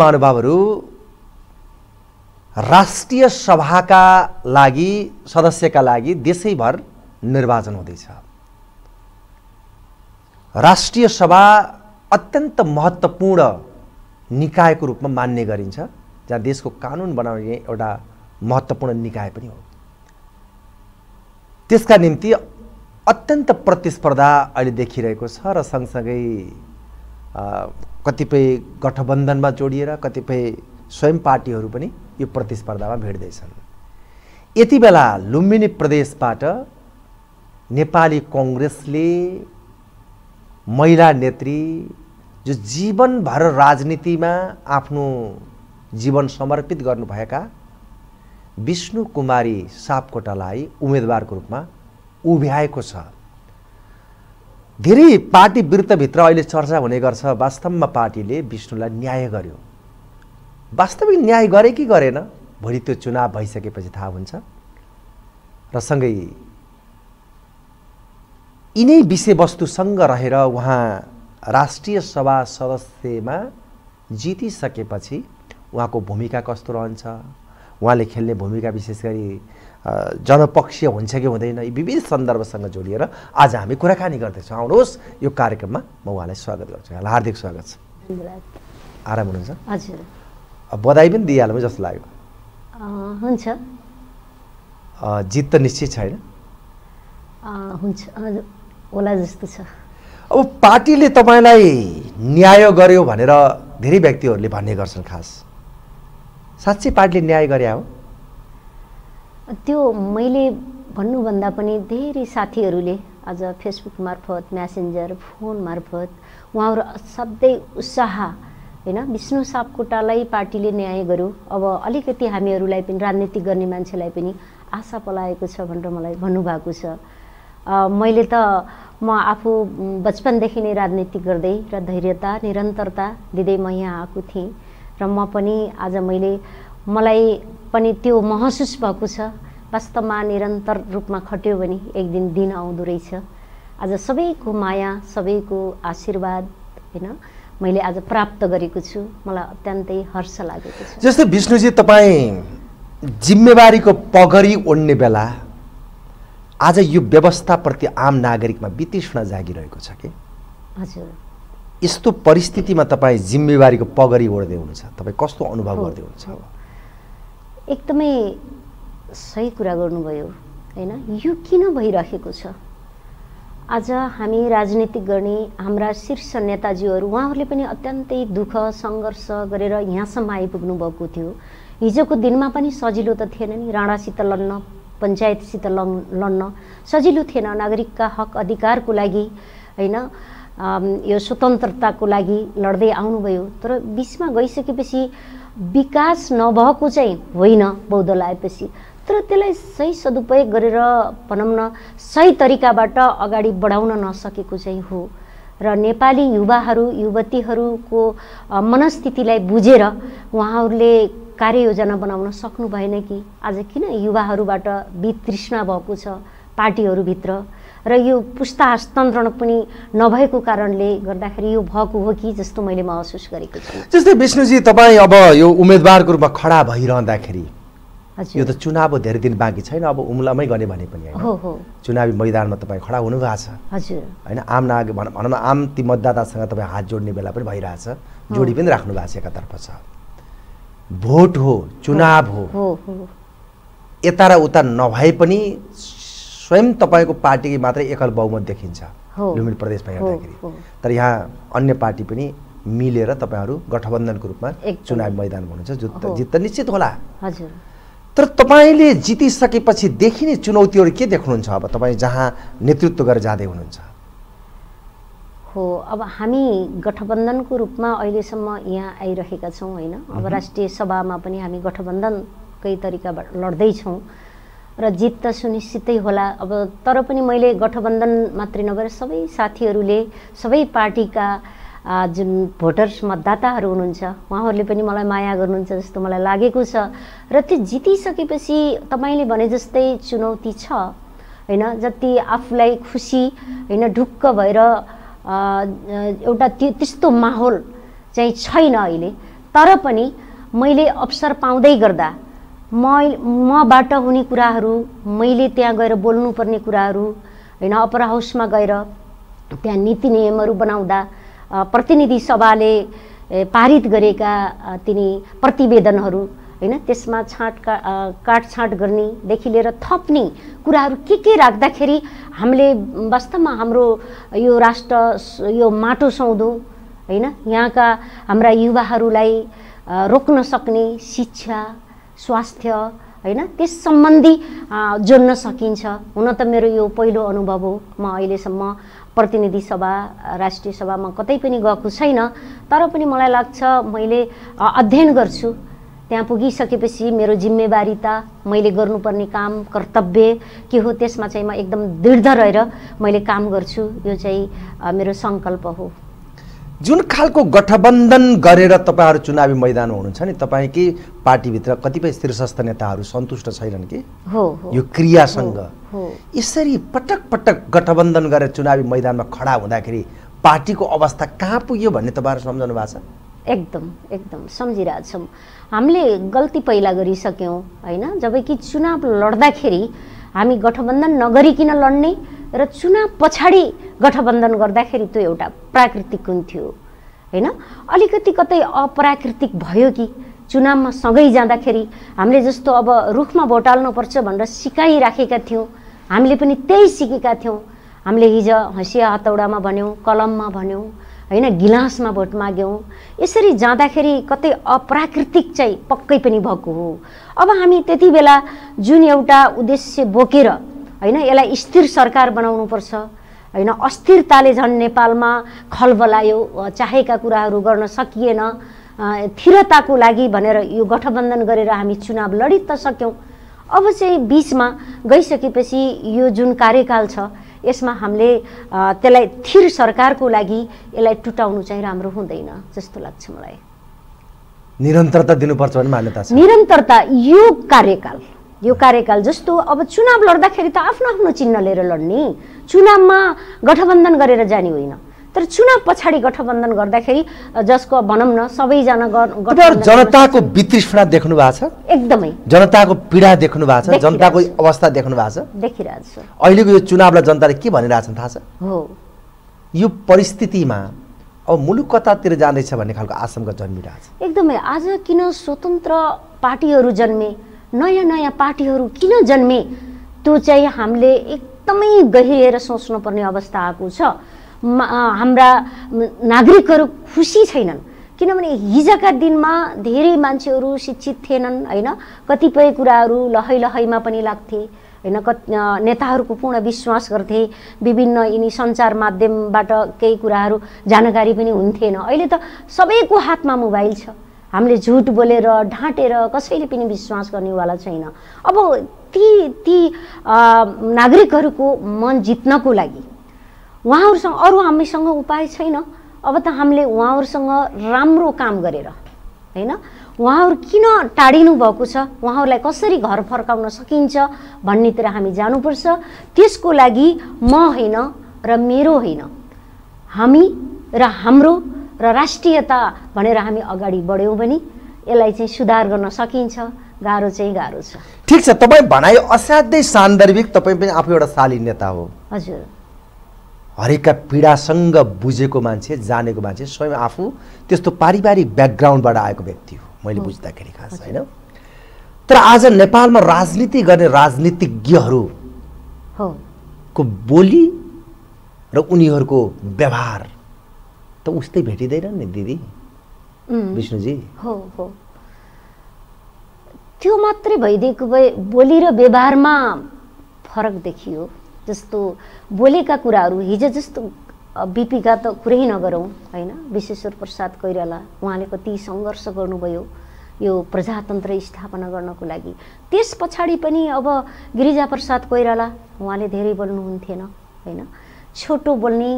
महानुभावहरू राष्ट्रिय सभाका लागि सदस्यका लागि देशैभर निर्वाचन हुँदैछ। राष्ट्रिय सभा अत्यन्त महत्त्वपूर्ण निकायको रूपमा मान्ने गरिन्छ जहाँ देशको कानुन बनाउने एउटा महत्त्वपूर्ण निकाय पनि हो। त्यसका निम्ति अत्यन्त प्रतिस्पर्धा अहिले देखिरहेको छ र सँगसँगै कतिपय गठबन्धनमा जोडिएर कतिपय स्वयं पार्टीहरू पनि यो प्रतिस्पर्धामा भिड्दैछन् यति बेला लुम्बिनी प्रदेशबाट नेपाली कङ्ग्रेसले महिला नेत्री जो जीवनभर राजनीतिमा आफ्नो जीवन समर्पित गर्नुभएका विष्णु कुमारी सापकोटालाई उम्मेदवारको रूपमा उभ्याएको छ। धेरै पार्टी वृत्तभित्र अहिले चर्चा हुने गर्छ। वास्तवमा पार्टीले विष्णुलाई न्याय गर्यो। वास्तविक न्याय गरे कि गरेन? भोलि त्यो चुनाव भइसकेपछि थाहा हुन्छ। र सँगै यिनै विषयवस्तुसँग रहेर उहाँ राष्ट्रिय सभा सदस्यमा जितिसकेपछि उहाँको भूमिका कस्तो रहन्छ? उहाँले खेल्ने भूमिका विशेष गरी जनपक्षीय हुन्छ कि हुँदैन यी विविध सन्दर्भसँग जोडिएर आज हामी कुराकानी गर्दैछौँ। आउनुहोस् यो कार्यक्रममा म उहाँलाई स्वागत गर्छु। यहाँलाई हार्दिक स्वागत छ। आराम हुनुहुन्छ? हजुर। बधाई पनि दिइहालौँ जस्तो लाग्यो। हुन्छ। जित त निश्चित छैन? हुन्छ। होला जस्तो छ। अब पार्टीले तपाईँलाई न्याय गर्यो भनेर धेरै व्यक्तिहरूले भन्ने गर्छन् खास। साँच्चै पार्टीले न्याय गरे हो। त्यो मैले भन्नुभन्दा पनि धेरै साथीहरूले आज फेसबुक मार्फत म्यासेन्जर फोन मार्फत उहाँहरू असाध्यै उत्साह होइन विष्णु सापकोटालाई पार्टीले न्याय गर्यो अब अलिकति हामीहरूलाई पनि राजनीति गर्ने मान्छेलाई पनि आशा पलाएको छ भनेर मलाई भन्नुभएको छ। मैले त म आफू बचपनदेखि नै राजनीति गर्दै र धैर्यता निरन्तरता दिँदै म यहाँ आएको थिएँ र म पनि आज मैले मलाई पनि त्यो महसुस भएको छ। वास्तवमा निरन्तर रूपमा खट्यो भने एक दिन दिन आउँदो रहेछ। आज सबैको माया सबैको आशीर्वाद होइन? मैले आज प्राप्त गरेको छु। मलाई अत्यन्तै हर्ष लागेको छ। जस्तै विष्णुजी तपाईँ जिम्मेवारीको पगरी ओढ्ने बेला आज यो व्यवस्थाप्रति आम नागरिकमा वितृष्ण जागिरहेको छ कि? हजुर। यस्तो परिस्थितिमा तपाईँ जिम्मेवारीको पगरी ओढ्दै हुनुहुन्छ। तपाईँ कस्तो अनुभव गर्दै हुनुहुन्छ? एकदमै सही कुरा गर्नुभयो होइन? यो किन भइरहेको छ? आज हामी राजनीति गर्ने हाम्रा शीर्ष नेताजीहरू उहाँहरूले पनि अत्यन्तै दुःख सङ्घर्ष गरेर यहाँसम्म आइपुग्नु भएको थियो। हिजोको दिनमा पनि सजिलो त थिएन नि राणासित लड्न पञ्चायतसित लङ- लड्न सजिलो थिएन। नागरिकका हक अधिकारको लागि होइन? यो स्वतन्त्रताको लागि लड्दै आउनुभयो। तर बिचमा गइसकेपछि विकास नभएको चाहिँ होइन बौद्ध लगाएपछि तर त्यसलाई सही सदुपयोग गरेर भनौँ न सही तरिकाबाट अगाडि बढाउन नसकेको चाहिँ हो। र नेपाली युवाहरू युवतीहरूको मनस्थितिलाई बुझेर उहाँहरूले कार्ययोजना बनाउन सक्नु भएन कि? आज किन युवाहरूबाट वितृष्णा भएको छ? पार्टीहरूभित्र र यो पुस्ता हस्तान्तरण पनि नभएको कारणले गर्दाखेरि यो भएको हो कि जस्तो मैले महसुस गरेको छु। जस्तै विष्णुजी तपाईँ अब यो उम्मेदवारको रूपमा खडा भइरहँदाखेरि यो त चुनाव धेरै दिन बाँकी छैन अब उम्लामै गर्ने भने पनि होइन। हो हो। चुनावी मैदानमा तपाईँ खडा हुनुभएको छ। हजुर। होइन आम नाग भन- न आम ती मतदातासँग तपाईँ हात जोड्ने बेला पनि भइरहेछ। जोडी पनि राख्नु भएको छ एकातर्फ छ। भोट हो चुनाव हो। यता र उता नभए पनि स्वयं तपाईँको पार्टीकै मात्रै एकल बहुमत देखिन्छ। लुम्बिनी प्रदेशमा हेर्दाखेरि। तर यहाँ अन्य पार्टी पनि मिलेर तपाईँहरू गठबन्धनको रूपमा। चुनावी मैदानमा हुनुहुन्छ जुत। जित त निश्चित होला हजुर तर तपाईँले जितिसकेपछि देखिने चुनौतीहरू के देख्नुहुन्छ अब तपाईँ जहाँ नेतृत्व गरेर जाँदै हुनुहुन्छ हो अब हामी गठबन्धनको रूपमा अहिलेसम्म यहाँ आइरहेका छौँ होइन अब राष्ट्रिय सभामा पनि हामी गठबन्धनकै तरिकाबाट लड्दैछौँ र जित त सुनिश्चितै होला। अब तर पनि मैले गठबन्धन मात्रै नभएर सबै साथीहरूले सबै पार्टीका जुन भोटर्स मतदाताहरू हुनुहुन्छ उहाँहरूले पनि मलाई माया गर्नुहुन्छ जस्तो मलाई लागेको छ। र त्यो जितिसकेपछि तपाईँले भने जस्तै चुनौती छ होइन? जति आफूलाई खुसी होइन? ढुक्क भएर एउटा त्यो त्यस्तो माहौल चाहिँ छैन अहिले। तर पनि मैले अवसर पाउँदै गर्दा म मबाट हुने कुराहरू मैले त्यहाँ गएर बोल्नुपर्ने कुराहरू होइन अपरा हाउसमा गएर त्यहाँ नीति नियमहरू बनाउँदा प्रतिनिधि सभाले पारित गरेका तिनी प्रतिवेदनहरू होइन त्यसमा छाँट का काटछाँट गर्नेदेखि लिएर थप्ने कुराहरू के के राख्दाखेरि हामीले वास्तवमा हाम्रो यो राष्ट्र यो माटो सौधौँ होइन यहाँका हाम्रा युवाहरूलाई रोक्न सक्ने शिक्षा स्वास्थ्य होइन? त्यस सम्बन्धी जोड्न सकिन्छ। हुन त मेरो यो पहिलो अनुभव हो। म अहिलेसम्म प्रतिनिधि सभा राष्ट्रिय सभामा कतै पनि गएको छैन। तर पनि मलाई लाग्छ मैले अध्ययन गर्छु। त्यहाँ पुगिसकेपछि मेरो जिम्मेवारीता मैले गर्नुपर्ने काम कर्तव्य के हो त्यसमा चाहिँ म एकदम दृढ रहेर मैले काम गर्छु। यो चाहिँ मेरो सङ्कल्प हो। जुन खालको गठबन्धन गरेर तपाईँहरू चुनावी मैदानमा हुनुहुन्छ नि तपाईँकै पार्टीभित्र कतिपय शीर्षस्थ नेताहरू सन्तुष्ट छैनन् कि? हो यो क्रियासँग। यसरी पटक पटक गठबन्धन गरेर चुनावी मैदानमा खडा हुँदाखेरि पार्टीको अवस्था कहाँ पुग्यो भन्ने तपाईँहरू सम्झाउनु भएको छ? एकदम एकदम। सम्झिरहेछौँ हामीले गल्ती पहिला गरिसक्यौँ होइन? जब कि चुनाव लड्दाखेरि हामी गठबन्धन नगरिकन लड्ने र चुनाव पछाडि गठबन्धन गर्दाखेरि त्यो एउटा प्राकृतिक हुन्थ्यो होइन? अलिकति कतै अप्राकृतिक भयो कि? चुनावमा सँगै जाँदाखेरि हामीले जस्तो अब रुखमा भोट हाल्नुपर्छ भनेर सिकाइराखेका थियौँ। हामीले पनि त्यही सिकेका थियौँ। हामीले हिजो हँसिया हतौडामा भन्यौँ कलममा भन्यौँ होइन? गिलासमा भोट माग्यौँ। यसरी जाँदाखेरि कतै अप्राकृतिक चाहिँ पक्कै पनि भएको हो। अब हामी त्यति बेला जुन एउटा उद्देश्य बोकेर होइन यसलाई स्थिर सरकार बनाउनुपर्छ। होइन अस्थिरताले झन् नेपालमा खलबलायो चाहेका कुराहरू गर्न सकिएन। स्थिरताको लागि भनेर यो गठबन्धन गरेर हामी चुनाव लडि त सक्यौँ। अब चाहिँ बिचमा गइसकेपछि यो जुन कार्यकाल छ यसमा हामीले त्यसलाई थिर सरकारको लागि यसलाई टुटाउनु चाहिँ राम्रो हुँदैन जस्तो लाग्छ मलाई। निरन्तरता दिनुपर्छ भने मान्यता छ। निरन्तरता यो कार्यकाल। यो कार्यकाल जस्तो अब चुनाव लड्दाखेरि त आफ्नो आफ्नो चिन्ह लिएर लड्ने। चुनावमा गठबन्धन गरेर जाने होइन। तर चुनाव पछाडि गठबन्धन गर्दाखेरि जसको भनौँ न सबैजना जनताको वितृष्णा देख्नु भएको छ? एकदमै। जनताको पीडा देख्नु भएको छ? जनताको अवस्था देख्नु भएको छ? देखिरहेको छ। अहिलेको यो चुनावलाई जनताले के भनिरहेछन् थाहा छ? हो। यो परिस्थितिमा अब मुलुक कतातिर जाँदैछ भन्ने खालको आशंका जन्मिरहेछ एकदमै। आज किन स्वतन्त्र पार्टीहरू जन्मे? नयाँ नयाँ पार्टीहरू किन जन्मे त्यो चाहिँ हामीले एकदमै गहिरिएर सोच्नुपर्ने अवस्था आएको छ। हाम्रा नागरिकहरू खुसी छैनन् किनभने हिजोका दिनमा धेरै मान्छेहरू शिक्षित थिएनन् होइन? कतिपय कुराहरू लहै लहैमा पनि लाग्थे होइन? क नेताहरूको पूर्ण विश्वास गर्थे विभिन्न यिनी सञ्चार माध्यमबाट केही कुराहरू जानकारी पनि हुन्थेन। अहिले त सबैको हातमा मोबाइल छ। हामीले झुट बोलेर ढाँटेर कसैले पनि विश्वास गर्नेवाला छैन। अब ती ती नागरिकहरूको मन जित्नको लागि उहाँहरूसँग अरू हामीसँग उपाय छैन। अब त हामीले उहाँहरूसँग राम्रो काम गरेर होइन? उहाँहरू किन टाढिनु भएको छ? उहाँहरूलाई कसरी घर फर्काउन सकिन्छ भन्नेतिर हामी जानुपर्छ। त्यसको लागि म होइन र मेरो होइन। हामी र हाम्रो र राष्ट्रियता भनेर हामी अगाडि बढ्यौँ भने यसलाई चाहिँ सुधार गर्न सकिन्छ। गाह्रो चाहिँ गाह्रो छ। ठिक छ तपाईँ भनाइ असाध्यै सान्दर्भिक तपाईँ पनि आफू एउटा शालीन नेता हो। हजुर। हरेकका पीडासँग बुझेको मान्छे जानेको मान्छे स्वयं आफू त्यस्तो पारिवारिक ब्याकग्राउन्डबाट आएको व्यक्ति हो मैले बुझ्दाखेरि खास होइन? तर आज नेपालमा राजनीति गर्ने राजनीतिज्ञहरू को बोली र उनीहरूको व्यवहार त उस्तै भेटिँदैन नि दिदी। विष्णुजी। हो हो। त्यो मात्रै भइदिएको भए बोली र व्यवहारमा फरक देखियो। जस्तो बोलेका कुराहरू हिजो जस्तो बिपीका त कुरै नगरौँ होइन? विश्वेश्वर प्रसाद कोइराला उहाँले कति सङ्घर्ष गर्नुभयो यो प्रजातन्त्र स्थापना गर्नको लागि। त्यस पछाडि पनि अब गिरिजा प्रसाद कोइराला उहाँले धेरै बोल्नुहुन्थेन होइन? छोटो बोल्ने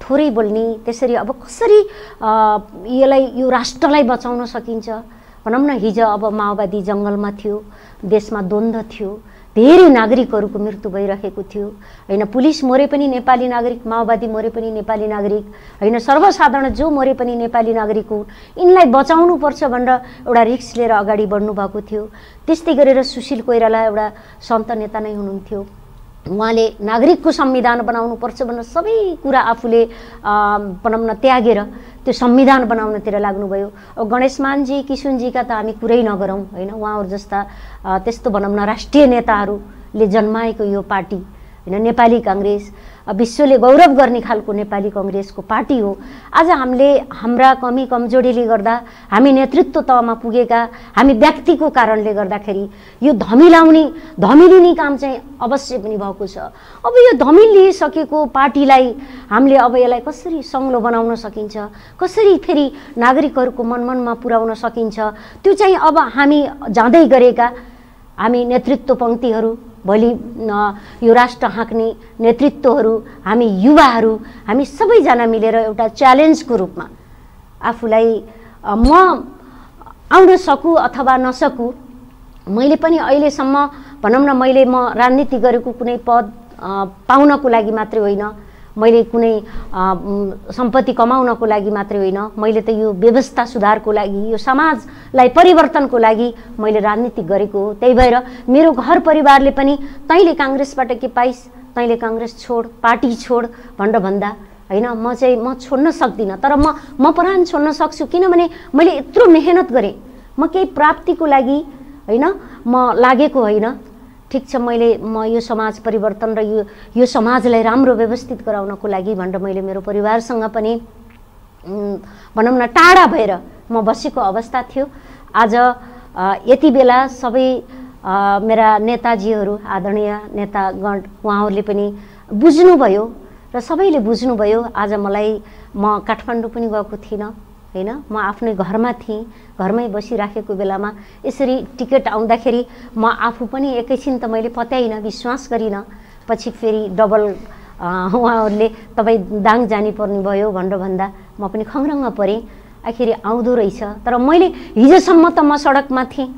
थोरै बोल्ने त्यसरी अब कसरी यसलाई यो राष्ट्रलाई बचाउन सकिन्छ? भनौँ न हिजो अब माओवादी जङ्गलमा थियो देशमा द्वन्द्व थियो धेरै नागरिकहरूको मृत्यु भइरहेको थियो। होइन पुलिस मरे पनि नेपाली नागरिक माओवादी मरे पनि नेपाली नागरिक। होइन सर्वसाधारण जो मरे पनि नेपाली नागरिक हो यिनलाई बचाउनुपर्छ भनेर एउटा रिक्स लिएर अगाडि बढ्नु भएको थियो। त्यस्तै गरेर सुशील कोइराला एउटा सन्त नेता नै हुनुहुन्थ्यो। उहाँले नागरिकको संविधान बनाउनुपर्छ भनेर सबै कुरा आफूले भनौँ त्यागेर त्यो संविधान बनाउनतिर लाग्नुभयो। अब गणेश मानजी किसुनजीका त हामी कुरै नगरौँ होइन? उहाँहरू जस्ता त्यस्तो भनौँ न राष्ट्रिय नेताहरूले जन्माएको यो पार्टी होइन? नेपाली काङ्ग्रेस विश्वले गौरव गर्ने खालको नेपाली कङ्ग्रेसको पार्टी हो। आज हामीले हाम्रा कमी कमजोरीले गर्दा हामी नेतृत्व तहमा पुगेका हामी व्यक्तिको कारणले गर्दाखेरि यो धमिलाउने धमिलिने काम चाहिँ अवश्य पनि भएको छ। अब यो धमिलिसकेको पार्टीलाई हामीले अब यसलाई कसरी सङ्लो बनाउन सकिन्छ कसरी फेरि नागरिकहरूको मनमनमा पुर्याउन सकिन्छ त्यो चाहिँ अब हामी जाँदै गरेका हामी नेतृत्व पङ्क्तिहरू भोलि यो राष्ट्र हाँक्ने नेतृत्वहरू हामी युवाहरू हामी सबैजना मिलेर एउटा च्यालेन्जको रूपमा आफूलाई म आउन सकु अथवा नसकु मैले पनि अहिलेसम्म भनौँ न मैले म राजनीति गरेको कुनै पद पाउनको लागि मात्रै होइन। मैले कुनै सम्पत्ति कमाउनको लागि मात्रै होइन। मैले त यो व्यवस्था सुधारको लागि यो समाजलाई परिवर्तनको लागि मैले राजनीति गरेको हो। त्यही भएर मेरो घर परिवारले पनि तैँले काङ्ग्रेसबाट के पाइस् तैँले काङ्ग्रेस छोड पार्टी छोड भनेर भन्दा होइन म चाहिँ म छोड्न सक्दिनँ। तर म म परान छोड्न सक्छु किनभने मैले यत्रो मेहनत गरेँ। म केही प्राप्तिको लागि होइन म लागेको होइन। ठिक छ मैले म यो समाज परिवर्तन र यो यो समाजलाई राम्रो व्यवस्थित गराउनको लागि भनेर मैले मेरो परिवारसँग पनि भनौँ न टाढा भएर म बसेको अवस्था थियो। आज यति बेला सबै मेरा नेताजीहरू आदरणीय नेतागण उहाँहरूले पनि बुझ्नुभयो र सबैले बुझ्नुभयो आज मलाई म काठमाडौँ पनि गएको थिइनँ। होइन म आफ्नै घरमा थिएँ घरमै बसिराखेको बेलामा यसरी टिकट आउँदाखेरि म आफू पनि एकैछिन त मैले पत्याइनँ विश्वास गरिनँ। पछि फेरि डबल उहाँहरूले तपाईँ दाङ जानी पर्ने भयो भनेर भन्दा म पनि खङ्रङ्ग परेँ। आखिर आउँदो रहेछ। तर मैले हिजोसम्म त म सडकमा थिएँ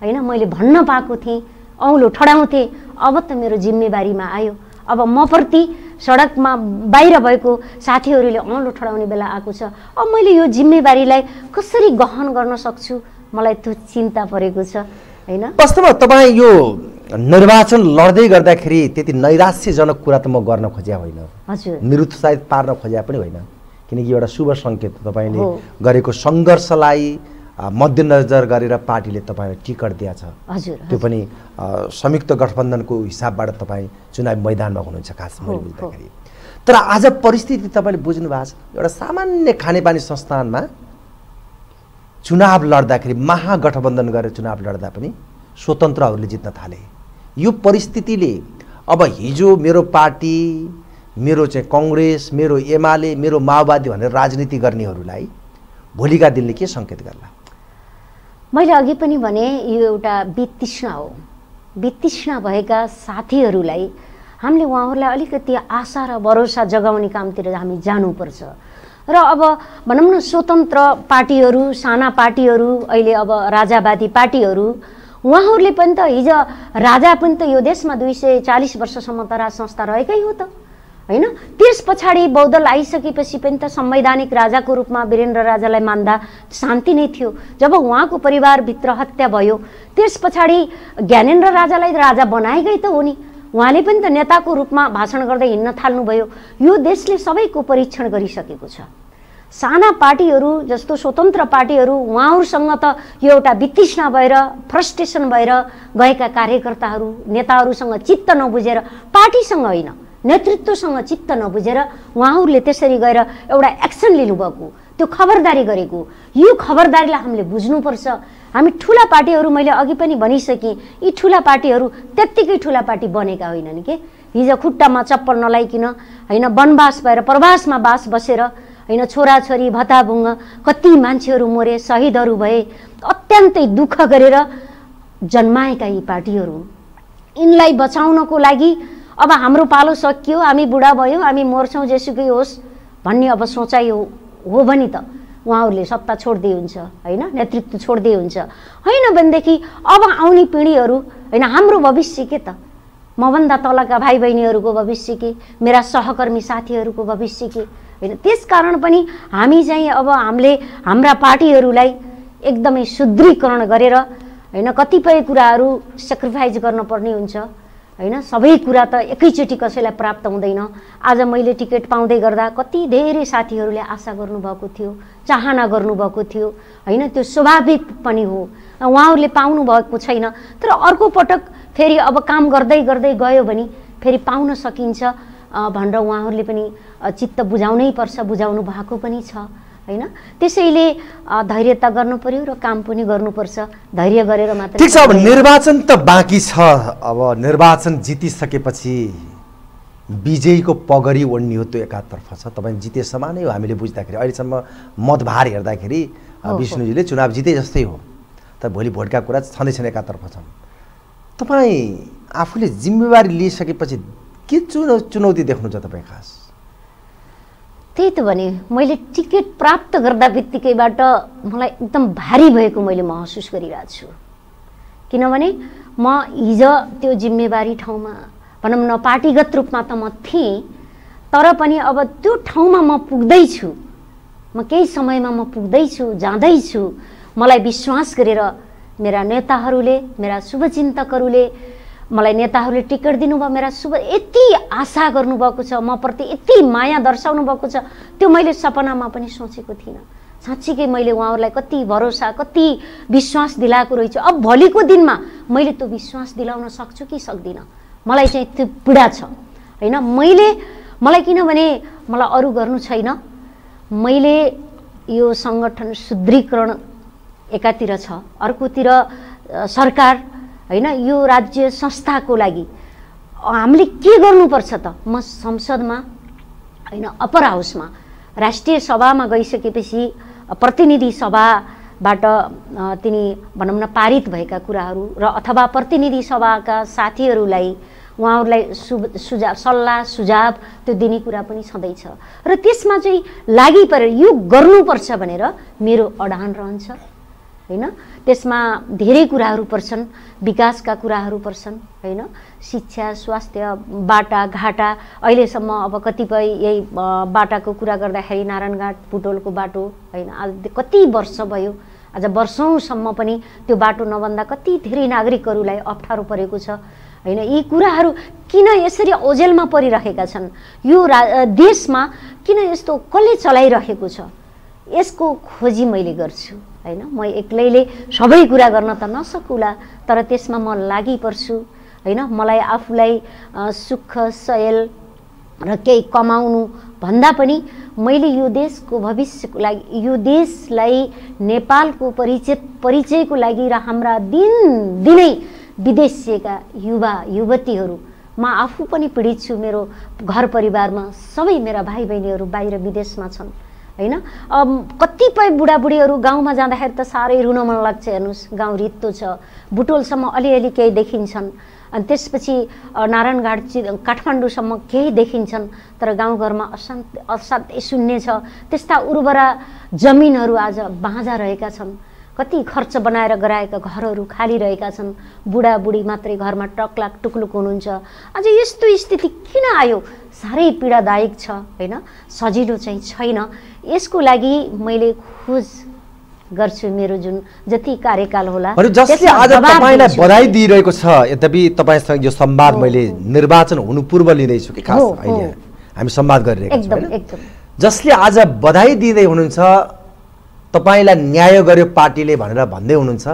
होइन? मैले भन्न पाएको थिएँ औँलो ठडाउँथेँ। अब त मेरो जिम्मेवारीमा आयो। अब म प्रति सडकमा बाहिर भएको साथीहरूले औँलो ठडाउने बेला आएको छ। अब मैले यो जिम्मेवारीलाई कसरी गहन गर्न सक्छु? मलाई त्यो चिन्ता परेको छ होइन? वास्तवमा तपाईँ यो निर्वाचन लड्दै गर्दाखेरि त्यति नैराश्यजनक कुरा त म गर्न खोज्या होइन। हजुर। निरुत्साहित पार्न खोज्या पनि होइन। किनकि एउटा शुभ सङ्केत तपाईँले गरेको सङ्घर्षलाई मध्यनजर गरेर पार्टीले तपाईँलाई टिकट दिएछ। हजुर त्यो पनि संयुक्त गठबन्धनको हिसाबबाट तपाईँ चुनावी मैदानमा हुनुहुन्छ खास मैले बुझ्दाखेरि। तर आज परिस्थिति तपाईँले बुझ्नु भएको छ? एउटा सामान्य खानेपानी संस्थानमा चुनाव लड्दाखेरि महागठबन्धन गरेर चुनाव लड्दा पनि स्वतन्त्रहरूले जित्न थाले। यो परिस्थितिले अब हिजो मेरो पार्टी मेरो चाहिँ कङ्ग्रेस मेरो एमाले मेरो माओवादी भनेर राजनीति गर्नेहरूलाई भोलिका दिनले के सङ्केत गर्ला? मैले अघि पनि भने यो एउटा वितृष्णा हो। वितृष्णा भएका साथीहरूलाई हामीले उहाँहरूलाई अलिकति आशा र भरोसा जगाउने कामतिर हामी जानुपर्छ। र अब भनौँ न स्वतन्त्र पार्टीहरू साना पार्टीहरू अहिले अब राजावादी पार्टीहरू उहाँहरूले पनि त हिजो राजा पनि त यो देशमा दुई सय चालिस वर्षसम्म त राज संस्था रहेकै हो त। होइन? त्यस पछाडि बौद्धल आइसकेपछि पनि त संवैधानिक राजाको रूपमा वीरेन्द्र राजालाई मान्दा शान्ति नै थियो। जब उहाँको परिवारभित्र हत्या भयो त्यस पछाडि ज्ञानेन्द्र राजालाई राजा बनाएकै त हो नि। उहाँले पनि त नेताको रूपमा भाषण गर्दै हिँड्न थाल्नुभयो। यो देशले सबैको परीक्षण गरिसकेको छ। साना पार्टीहरू जस्तो स्वतन्त्र पार्टीहरू उहाँहरूसँग त यो एउटा वितृष्णा भएर फ्रस्ट्रेसन भएर गएका कार्यकर्ताहरू नेताहरूसँग चित्त नबुझेर पार्टीसँग होइन। नेतृत्वसँग चित्त नबुझेर उहाँहरूले त्यसरी गएर एउटा एक्सन लिनुभएको त्यो खबरदारी गरेको। यो खबरदारीलाई हामीले बुझ्नुपर्छ। हामी ठुला पार्टीहरू मैले अघि पनि भनिसकेँ यी ठुला पार्टीहरू त्यत्तिकै ठुला पार्टी बनेका होइनन् के? हिजो खुट्टामा चप्पल नलाइकन होइन वनवास भएर प्रवासमा बास बसेर होइन छोराछोरी भत्ताभुङ्ग कति मान्छेहरू मरे शहीदहरू भए अत्यन्तै दुःख गरेर जन्माएका यी पार्टीहरू। यिनलाई बचाउनको लागि अब हाम्रो पालो सकियो हामी बुढा भयौँ हामी मर्छौँ जेसुकै होस् भन्ने अब सोचाइ हो भने त उहाँहरूले सत्ता छोड्दै हुन्छ होइन? नेतृत्व छोड्दै हुन्छ। होइन भनेदेखि अब आउने पिँढीहरू होइन हाम्रो भविष्य के त? मभन्दा तलका भाइ बहिनीहरूको भविष्य के? मेरा सहकर्मी साथीहरूको भविष्य के? होइन त्यस कारण पनि हामी चाहिँ अब हामीले हाम्रा पार्टीहरूलाई एकदमै सुदृढीकरण गरेर होइन कतिपय कुराहरू सेक्रिफाइस गर्नुपर्ने हुन्छ। होइन? सबै कुरा त एकैचोटि कसैलाई प्राप्त हुँदैन। आज मैले टिकट पाउँदै गर्दा कति धेरै साथीहरूले आशा गर्नुभएको थियो चाहना गर्नुभएको थियो। होइन? त्यो स्वाभाविक पनि हो। उहाँहरूले पाउनु भएको छैन। तर अर्को पटक फेरि अब काम गर्दै गर्दै गयो भने फेरि पाउन सकिन्छ भनेर उहाँहरूले पनि चित्त बुझाउनै पर्छ बुझाउनु भएको पनि छ। होइन? त्यसैले धैर्यता गर्नु पर्यो र काम पनि गर्नुपर्छ। धैर्य गरेर मात्र ठिक छ अब निर्वाचन त बाँकी छ। अब निर्वाचन जितिसकेपछि विजयीको पगरी ओढ्ने हो त्यो एकातर्फ छ। तपाईँ जितेसम्म नै हो हामीले बुझ्दाखेरि। अहिलेसम्म मतभार हेर्दाखेरि विष्णुजीले चुनाव जिते जस्तै हो। त भोलि भोटका कुरा छँदैछन् एकातर्फ छन्। तपाईँ आफूले जिम्मेवारी लिइसकेपछि के चुनौ चुनौती देख्नुहुन्छ तपाईँ खास? त्यही त भने मैले टिकट प्राप्त गर्दा बित्तिकैबाट मलाई एकदम भारी भएको मैले महसुस गरिरहेको छु। किनभने म हिजो त्यो जिम्मेवारी ठाउँमा भनौँ न पार्टीगत रूपमा त म थिएँ तर पनि अब त्यो ठाउँमा म पुग्दैछु। म केही समयमा म पुग्दैछु जाँदैछु। मलाई विश्वास गरेर मेरा नेताहरूले मेरा शुभचिन्तकहरूले मलाई नेताहरूले टिकट दिनुभयो मेरा शुभ यति आशा गर्नुभएको छ म प्रति यति माया दर्शाउनु भएको छ त्यो मैले सपनामा पनि सोचेको थिइनँ। साँच्चीकै मैले उहाँहरूलाई कति भरोसा कति विश्वास दिलाएको रहेछु। अब भोलिको दिनमा मैले त्यो विश्वास दिलाउन सक्छु कि सक्दिनँ? मलाई चाहिँ त्यो पीडा छ। होइन मैले मलाई किनभने मलाई अरू गर्नु छैन। मैले यो सङ्गठन सुदृढीकरण एकातिर छ। अर्कोतिर सरकार होइन यो राज्य संस्थाको लागि। हामीले के गर्नुपर्छ त? म संसदमा होइन अप्पर हाउसमा राष्ट्रिय सभामा गइसकेपछि प्रतिनिधि सभाबाट तिनी भनौँ न पारित भएका कुराहरू र अथवा प्रतिनिधि सभाका साथीहरूलाई उहाँहरूलाई सु सुझाव सल्लाह सुझाव त्यो दिने कुरा पनि छँदैछ र त्यसमा चाहिँ लागि परेर यो गर्नुपर्छ भनेर मेरो अडान रहन्छ होइन? त्यसमा धेरै कुराहरू पर्छन् विकासका कुराहरू पर्छन् होइन? शिक्षा स्वास्थ्य बाटा घाटा अहिलेसम्म अब कतिपय यही बाटाको कुरा गर्दाखेरि नारायणघाट पुटोलको बाटो होइन? आज कति वर्ष भयो आज वर्षौँसम्म पनि त्यो बाटो नभन्दा कति धेरै नागरिकहरूलाई अप्ठ्यारो परेको छ होइन? यी कुराहरू किन यसरी ओझेलमा परिरहेका छन्? यो रा देशमा किन यस्तो कसले चलाइरहेको छ? यसको खोजी मैले गर्छु। होइन? म एक्लैले सबै कुरा गर्न त नसकुला तर त्यसमा म लागि पर्छु होइन? मलाई आफूलाई सुख सयल र केही कमाउनु भन्दा पनि मैले यो देशको भविष्यको लागि यो देशलाई नेपालको परिचय परिचयको लागि र हाम्रा दिन दिनै विदेशिएका युवा युवतीहरू म आफू पनि पीडित छु। मेरो घर परिवारमा सबै मेरा भाइ बहिनीहरू बाहिर विदेशमा छन्। होइन? कतिपय बुढाबुढीहरू गाउँमा जाँदाखेरि त साह्रै रुन मन लाग्छ हेर्नुहोस् गाउँ रित्तो छ। बुटोलसम्म अलिअलि केही देखिन्छन्। अनि त्यसपछि नारायणघाट चि काठमाडौँसम्म केही देखिन्छन् तर गाउँघरमा अशान्त असाध्यै शून्य छ। त्यस्ता उर्वरा जमिनहरू आज बाँझा रहेका छन्। कति खर्च बनाएर गराएका घरहरू खाली रहेका छन्। बुढाबुढी मात्रै घरमा टक्लाक टुक्लुक हुनुहुन्छ। अझ यस्तो स्थिति किन आयो? साह्रै पीडादायक छ होइन? सजिलो चाहिँ छैन। यसको लागि मैले खोज गर्छु मेरो जुन जति कार्यकाल होला। जसले आज तपाईँलाई बधाई दिइरहेको छ यद्यपि तपाईँसँग यो संवाद मैले निर्वाचन हुनु पूर्व लिँदैछु कि खास अहिले। हामी संवाद गरिरहेको छौँ जसले आज बधाई दिँदै हुनुहुन्छ तपाईँलाई न्याय गर्यो पार्टीले भनेर भन्दै हुनुहुन्छ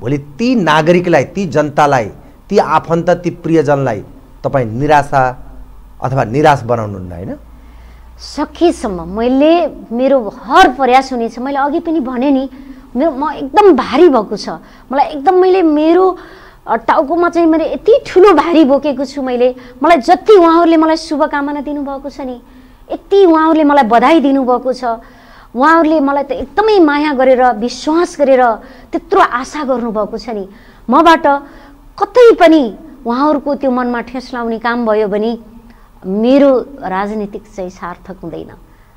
भोलि ती नागरिकलाई ती जनतालाई ती आफन्त ती प्रियजनलाई तपाईँ निराशा अथवा निराश बनाउनुहुन्न होइन? सकेसम्म मैले मेरो हर प्रयास हुनेछ। मैले अघि पनि भने नि मेरो म एकदम भारी भएको छ। मलाई एकदम मैले मेरो टाउकोमा चाहिँ मैले यति ठुलो भारी बोकेको छु मैले। मलाई जति उहाँहरूले मलाई शुभकामना दिनुभएको छ नि यति उहाँहरूले मलाई बधाई दिनुभएको छ। उहाँहरूले मलाई त एकदमै माया गरेर विश्वास गरेर त्यत्रो आशा गर्नुभएको छ नि। मबाट कतै पनि उहाँहरूको त्यो मनमा ठेस लाउने काम भयो भने मेरो राजनीतिक चाहिँ सार्थक हुँदैन।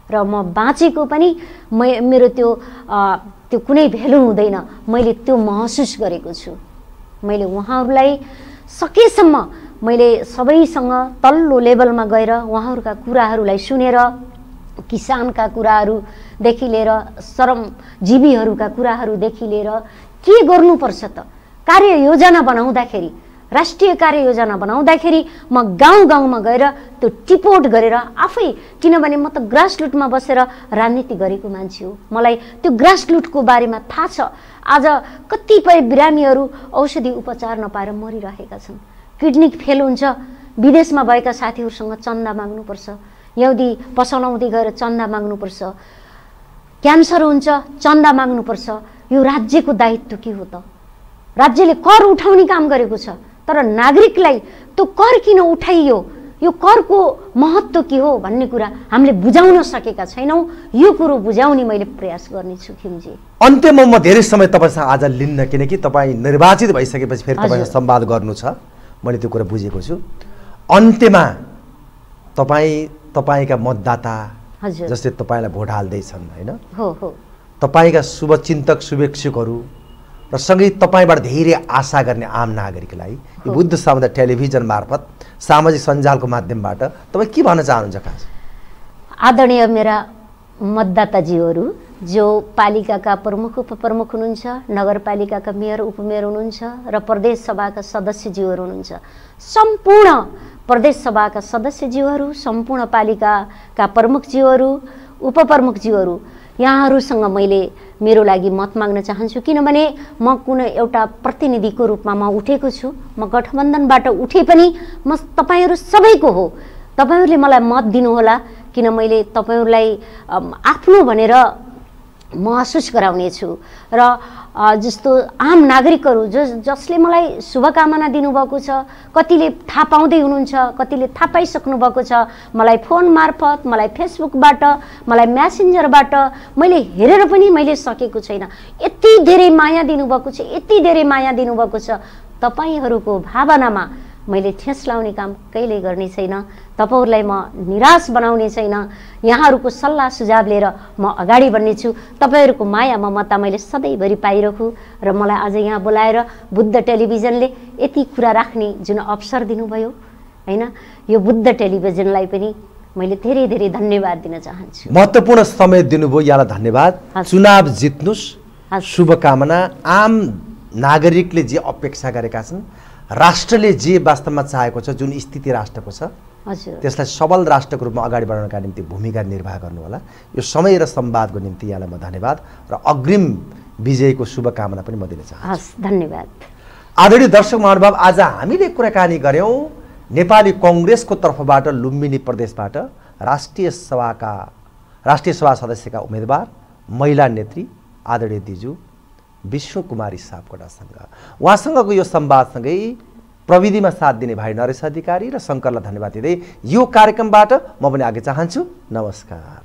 र म बाँचेको पनि म मेरो त्यो त्यो कुनै भेल्यु हुँदैन। मैले त्यो महसुस गरेको छु। मैले उहाँहरूलाई सकेसम्म मैले सबैसँग तल्लो लेभलमा गएर उहाँहरूका कुराहरूलाई सुनेर किसानका कुराहरूदेखि लिएर श्रमजीवीहरूका कुराहरूदेखि लिएर के गर्नुपर्छ त? कार्ययोजना बनाउँदाखेरि राष्ट्रिय कार्ययोजना बनाउँदाखेरि म गाउँ गाउँमा गएर त्यो टिपोट गरेर आफै किनभने म त ग्रासरुटमा बसेर राजनीति गरेको मान्छे हो। मलाई त्यो ग्रासरुटको बारेमा थाहा छ। आज कतिपय बिरामीहरू औषधि उपचार नपाएर मरिरहेका छन्। किडनी फेल हुन्छ। विदेशमा भएका साथीहरूसँग चन्दा माग्नुपर्छ। यौदी पसलौँदी गएर चन्दा माग्नुपर्छ। क्यान्सर हुन्छ चन्दा माग्नुपर्छ। यो राज्यको दायित्व के हो त? राज्यले कर उठाउने काम गरेको छ तर नागरिकलाई त्यो कर किन उठाइयो? यो करको महत्त्व के हो भन्ने कुरा हामीले बुझाउन सकेका छैनौँ। यो कुरो बुझाउने मैले प्रयास गर्नेछु खिमजी। अन्त्यमा म धेरै समय तपाईँसँग आज लिन्न किनकि तपाईँ निर्वाचित भइसकेपछि फेरि। तपाईँसँग संवाद गर्नु छ। मैले त्यो कुरा बुझेको छु। अन्त्यमा तपाईँ तपाईँका मतदाता जसले तपाईँलाई भोट हाल्दैछन् होइन? तपाईँका शुभचिन्तक शुभेच्छुकहरू र सँगै तपाईँबाट धेरै आशा गर्ने आम नागरिकलाई यो। बुद्ध समुदाय टेलिभिजन मार्फत सामाजिक सञ्जालको माध्यमबाट तपाईँ के भन्न चाहनुहुन्छ खास? आदरणीय मेरा मतदाताजीहरू जो पालिकाका प्रमुख उपप्रमुख हुनुहुन्छ नगरपालिकाका मेयर उपमेयर हुनुहुन्छ र प्रदेश सभाका सदस्यज्यूहरू हुनुहुन्छ सम्पूर्ण प्रदेश सभाका सदस्यज्यूहरू सम्पूर्ण पालिकाका प्रमुखज्यूहरू उपप्रमुखज्यूहरू यहाँहरूसँग मैले मेरो लागि मत माग्न चाहन्छु। किनभने म कुनै एउटा प्रतिनिधिको रूपमा म उठेको छु म गठबन्धनबाट उठे पनि म तपाईँहरू सबैको हो। तपाईँहरूले मलाई मत दिनुहोला किन मैले तपाईँहरूलाई आफ्नो भनेर महसुस गराउनेछु। र जस्तो आम नागरिकहरू जस जसले मलाई शुभकामना दिनुभएको छ कतिले थाहा पाउँदै हुनुहुन्छ कतिले थाहा पाइसक्नु भएको छ मलाई फोन मार्फत मलाई फेसबुकबाट मलाई म्यासेन्जरबाट मैले हेरेर पनि मैले सकेको छैन। यति धेरै माया दिनुभएको छ यति धेरै माया दिनुभएको छ। तपाईँहरूको भावनामा मैले ठेस लाउने काम कहिल्यै गर्ने छैन? तपाईँहरूलाई म निराश बनाउने छैन। यहाँहरूको सल्लाह सुझाव लिएर म अगाडि बढ्नेछु। तपाईँहरूको माया ममता मैले सधैँभरि पाइरहु र मलाई आज यहाँ बोलाएर बुद्ध टेलिभिजनले यति कुरा राख्ने जुन अवसर दिनुभयो होइन? यो बुद्ध टेलिभिजनलाई पनि मैले धेरै धेरै धन्यवाद दिन चाहन्छु। महत्त्वपूर्ण समय दिनुभयो यहाँलाई धन्यवाद। चुनाव जित्नुहोस् हस्। शुभकामना। आम नागरिकले जे अपेक्षा गरेका छन् राष्ट्रले जे वास्तवमा चाहेको छ जुन स्थिति राष्ट्रको छ त्यसलाई सबल राष्ट्रको रूपमा अगाडि बढाउनका निम्ति भूमिका निर्वाह गर्नुहोला। यो समय र संवादको निम्ति यहाँलाई म धन्यवाद र अग्रिम विजयको शुभकामना पनि म दिन चाहन्छु। हस् धन्यवाद। आदरणीय दर्शक महानुभाव आज हामीले कुराकानी गऱ्यौँ नेपाली कङ्ग्रेसको तर्फबाट लुम्बिनी प्रदेशबाट राष्ट्रिय सभाका राष्ट्रिय सभा सदस्यका उम्मेदवार महिला नेत्री आदरणीय दिजु विष्णु कुमारी सापकोटासँग। उहाँसँगको यो संवादसँगै प्रविधिमा साथ दिने भाइ नरेश अधिकारी र शङ्करलाई धन्यवाद दिँदै यो कार्यक्रमबाट म पनि आगे चाहन्छु। नमस्कार।